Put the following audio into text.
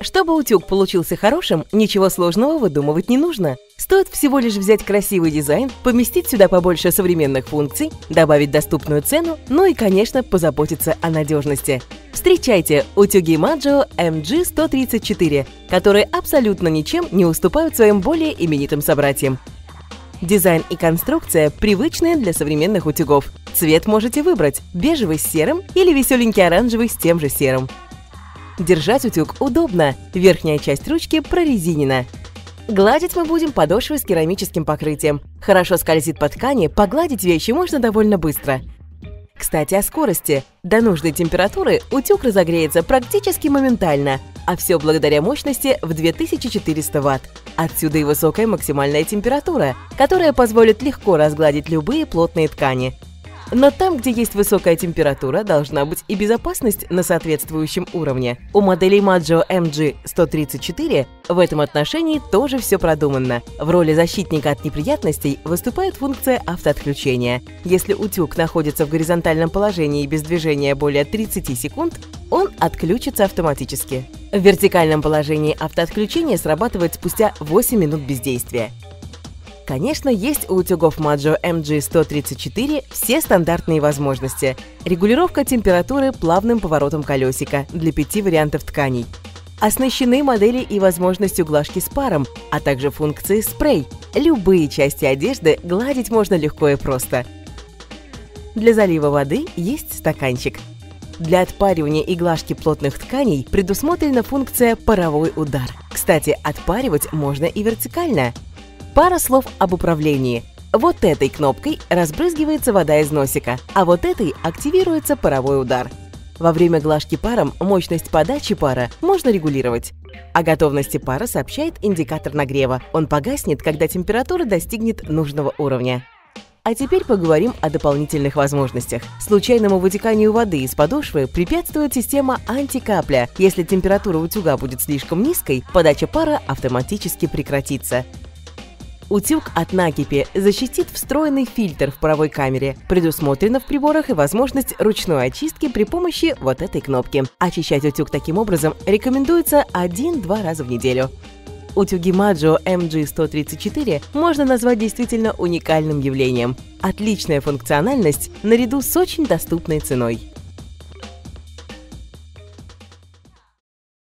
Чтобы утюг получился хорошим, ничего сложного выдумывать не нужно. Стоит всего лишь взять красивый дизайн, поместить сюда побольше современных функций, добавить доступную цену, ну и, конечно, позаботиться о надежности. Встречайте утюги Маджо MG134, которые абсолютно ничем не уступают своим более именитым собратьям. Дизайн и конструкция привычные для современных утюгов. Цвет можете выбрать – бежевый с серым или веселенький оранжевый с тем же серым. Держать утюг удобно, верхняя часть ручки прорезинена. Гладить мы будем подошвы с керамическим покрытием. Хорошо скользит по ткани, погладить вещи можно довольно быстро. Кстати, о скорости. До нужной температуры утюг разогреется практически моментально, а все благодаря мощности в 2400 Вт. Отсюда и высокая максимальная температура, которая позволит легко разгладить любые плотные ткани. Но там, где есть высокая температура, должна быть и безопасность на соответствующем уровне. У моделей Maggio MG134 в этом отношении тоже все продумано. В роли защитника от неприятностей выступает функция автоотключения. Если утюг находится в горизонтальном положении без движения более 30 секунд, он отключится автоматически. В вертикальном положении автоотключение срабатывает спустя 8 минут бездействия. Конечно, есть у утюгов Maggio MG134 все стандартные возможности. Регулировка температуры плавным поворотом колесика для пяти вариантов тканей. Оснащены модели и возможностью глажки с паром, а также функции спрей. Любые части одежды гладить можно легко и просто. Для залива воды есть стаканчик. Для отпаривания и глажки плотных тканей предусмотрена функция «паровой удар». Кстати, отпаривать можно и вертикально – Пара слов об управлении. Вот этой кнопкой разбрызгивается вода из носика, а вот этой активируется паровой удар. Во время глажки паром мощность подачи пара можно регулировать. О готовности пара сообщает индикатор нагрева. Он погаснет, когда температура достигнет нужного уровня. А теперь поговорим о дополнительных возможностях. Случайному вытеканию воды из подошвы препятствует система антикапля. Если температура утюга будет слишком низкой, подача пара автоматически прекратится. Утюг от накипи защитит встроенный фильтр в паровой камере. Предусмотрена в приборах и возможность ручной очистки при помощи вот этой кнопки. Очищать утюг таким образом рекомендуется 1-2 раза в неделю. Утюги Маджо MG134 можно назвать действительно уникальным явлением. Отличная функциональность наряду с очень доступной ценой.